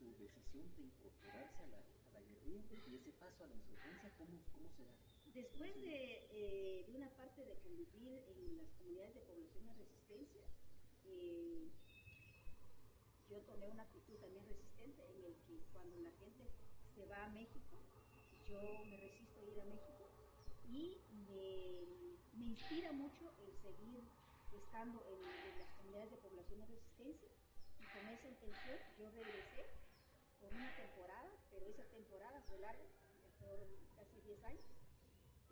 su decisión de incorporarse a la, a la guerrilla y ese paso a la insurgencia, ¿cómo, cómo se da? Después de, eh, de, una parte de convivir en las comunidades de población de resistencia, eh, yo tomé una actitud también resistente en el que cuando la gente se va a México, yo me resisto a ir a México y me, me inspira mucho el seguir estando en, en, las comunidades de población de resistencia y con esa intención yo regresé una temporada, pero esa temporada fue larga, casi 10 años.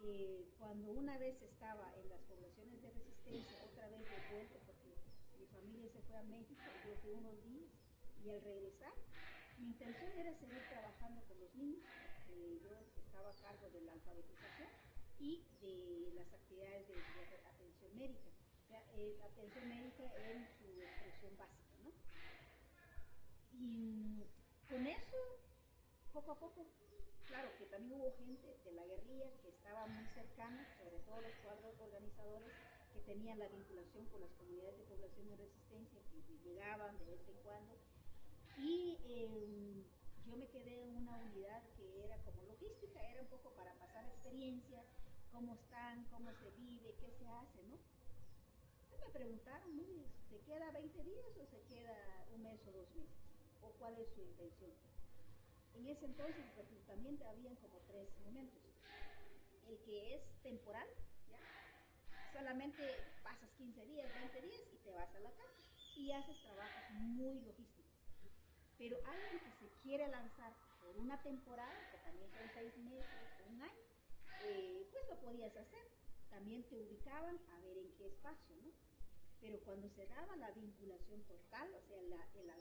Eh, cuando una vez estaba en las poblaciones de resistencia, otra vez de vuelta, porque mi familia se fue a México, yo fui unos días, y al regresar, mi intención era seguir trabajando con los niños, eh, yo estaba a cargo de la alfabetización y de las actividades de, de atención médica, o sea, eh, atención médica en su expresión básica, ¿no? Y mm, con eso, poco a poco, claro que también hubo gente de la guerrilla que estaba muy cercana, sobre todo los cuadros organizadores que tenían la vinculación con las comunidades de población de resistencia, que llegaban de vez en cuando. Y eh, yo me quedé en una unidad que era como logística, era un poco para pasar experiencia, cómo están, cómo se vive, qué se hace, ¿no? Entonces me preguntaron, ¿se queda 20 días o se queda un mes o dos meses? ¿O cuál es su intención? En ese entonces el reclutamiento habían como tres momentos. El que es temporal, ¿ya? Solamente pasas 15 días, 20 días y te vas a la casa y haces trabajos muy logísticos. Pero alguien que se quiere lanzar por una temporada, que también son seis meses o un año, eh, pues lo podías hacer. También te ubicaban a ver en qué espacio, ¿no? Pero cuando se daba la vinculación total, o sea, la,